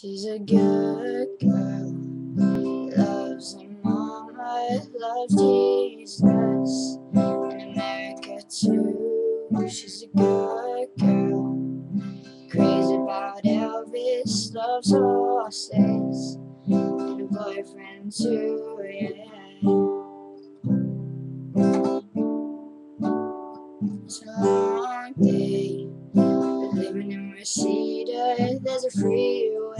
She's a good girl, loves her mama, loves Jesus, in America too. She's a good girl, crazy about Elvis, loves horses, and a boyfriend too, yeah. It's a long day, living in Reseda, there's a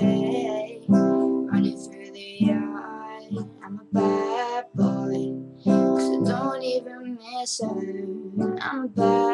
running through the yard. I'm a bad boy, so don't even miss her. I'm a bad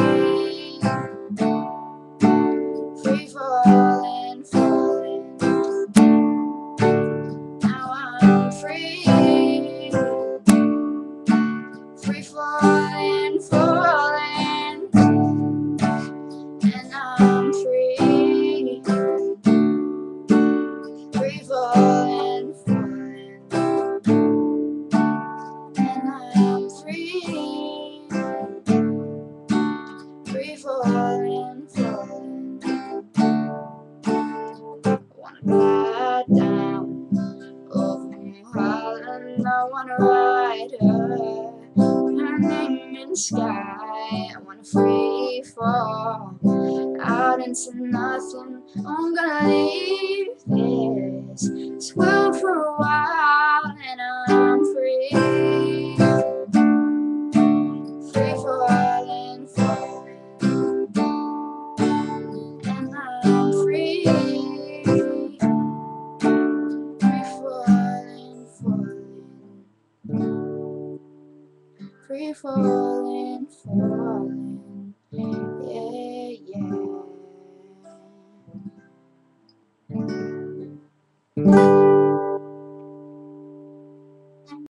Free falling, falling. And I'm free. Free falling, falling. I wanna down. I wanna ride. The sky. I wanna free fall out into nothing. I'm gonna leave this world for a while, free falling, falling, yeah, yeah. Mm.